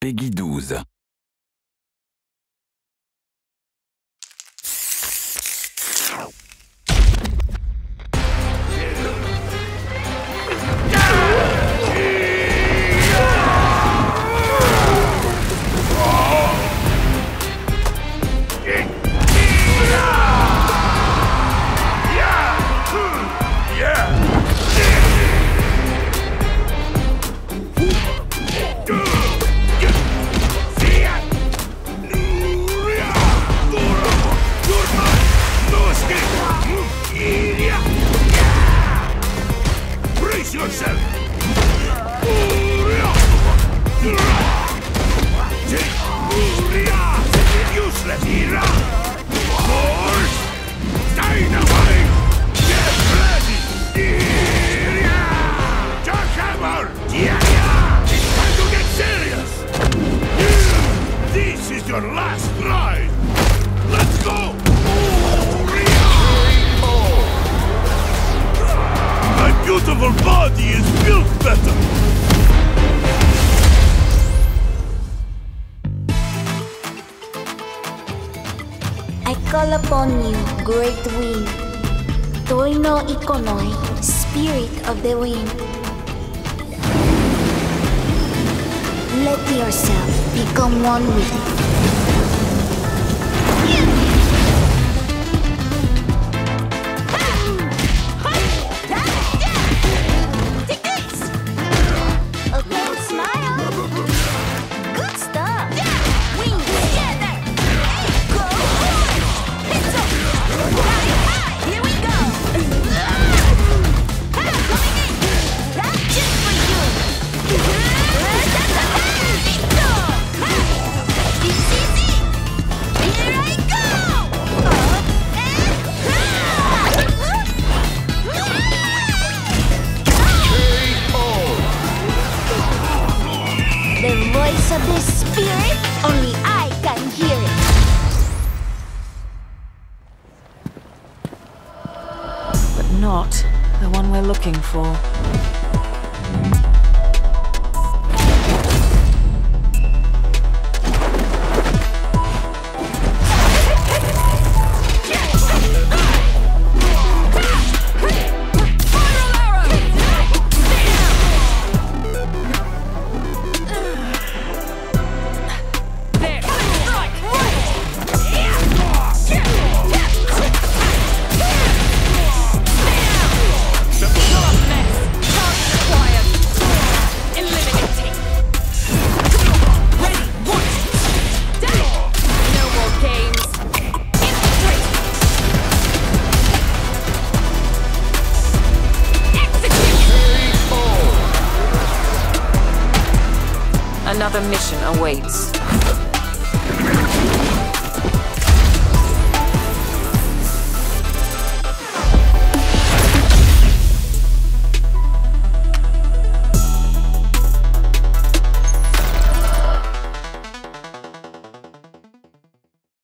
Peggy 12. Your last ride! Let's go! My beautiful body is built better! I call upon you, great wind. Toino Ikonoi, spirit of the wind. Let yourself become one with it. The voice of the spirit, only I can hear it. but not the one we're looking for. Another mission awaits.